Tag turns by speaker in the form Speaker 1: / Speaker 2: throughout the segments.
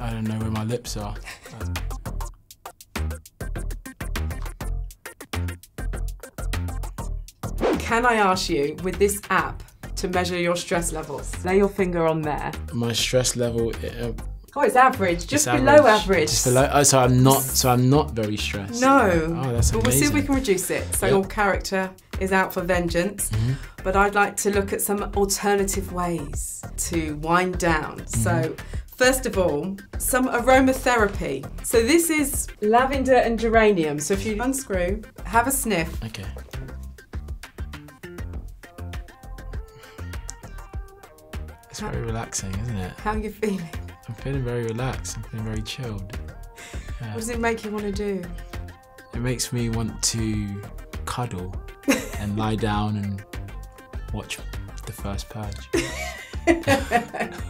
Speaker 1: I don't know where my lips are.
Speaker 2: Can I ask you, with this app, to measure your stress levels? Lay your finger on there.
Speaker 1: My stress level. Uh,
Speaker 2: Oh, it's average, just
Speaker 1: it's
Speaker 2: below average.
Speaker 1: Just below. Oh, so I'm not. So I'm not very stressed.
Speaker 2: No.
Speaker 1: Oh, that's amazing.
Speaker 2: but we'll see if we can reduce it. So
Speaker 1: Yep.
Speaker 2: your character is out for vengeance,
Speaker 1: Mm-hmm.
Speaker 2: but I'd like to look at some alternative ways to wind down.
Speaker 1: Mm-hmm.
Speaker 2: So. First of all, some aromatherapy. So this is lavender and geranium. So if you unscrew, have a sniff.
Speaker 1: Okay. It's very relaxing, isn't it?
Speaker 2: How are you feeling?
Speaker 1: I'm feeling very relaxed. I'm feeling very chilled.
Speaker 2: What does it make you want to do?
Speaker 1: It makes me want to cuddle and lie down and watch the first purge.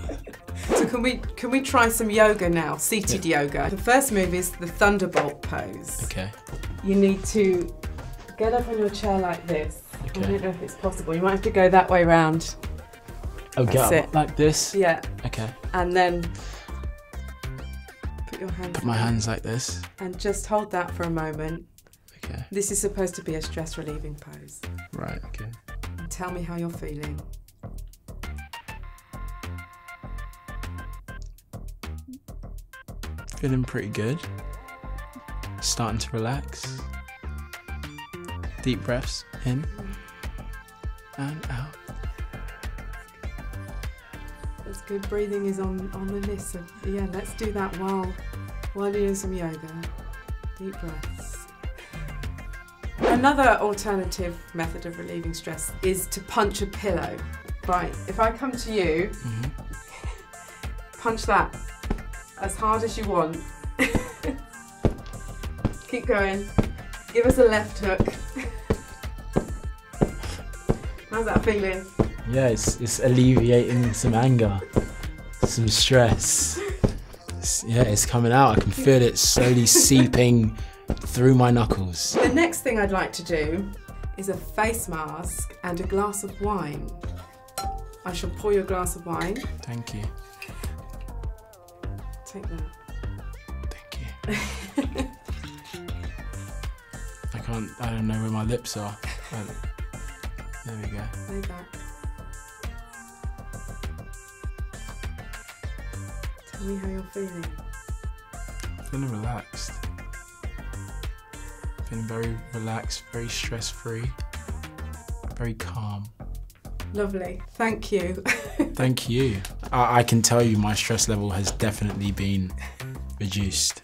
Speaker 2: Can we can we try some yoga now? Seated yoga. The first move is the thunderbolt pose.
Speaker 1: Okay.
Speaker 2: You need to get up on your chair like this.
Speaker 1: Okay.
Speaker 2: I don't know if it's possible. You might have to go that way round.
Speaker 1: Oh,
Speaker 2: That's it.
Speaker 1: like this.
Speaker 2: Yeah,
Speaker 1: Okay.
Speaker 2: and then put your hands
Speaker 1: Put my hands like this.
Speaker 2: and just hold that for a moment.
Speaker 1: Okay.
Speaker 2: This is supposed to be a stress relieving pose.
Speaker 1: Right. Okay.
Speaker 2: And tell me how you're feeling.
Speaker 1: Feeling pretty good. Starting to relax. Deep breaths in and out.
Speaker 2: That's good. Breathing is on on the list. So yeah, let's do that while while you're doing some yoga. Deep breaths. Another alternative method of relieving stress is to punch a pillow. Right. If I come to you,
Speaker 1: Mhm.
Speaker 2: punch that as hard as you want. Keep going. Give us a left hook. How's that feeling?
Speaker 1: Yeah, it's, it's alleviating some anger, some stress. It's, yeah, it's coming out. I can feel it slowly seeping through my knuckles.
Speaker 2: The next thing I'd like to do is a face mask and a glass of wine. I shall pour you a glass of wine.
Speaker 1: Thank you.
Speaker 2: Take that.
Speaker 1: Thank you. I can't, I don't know where my lips are. There we go.
Speaker 2: Lay back. Tell me how you're feeling.
Speaker 1: Feeling relaxed. Feeling very relaxed, very stress free, very calm.
Speaker 2: Lovely. Thank you.
Speaker 1: Thank you. I, I can tell you my stress level has definitely been reduced.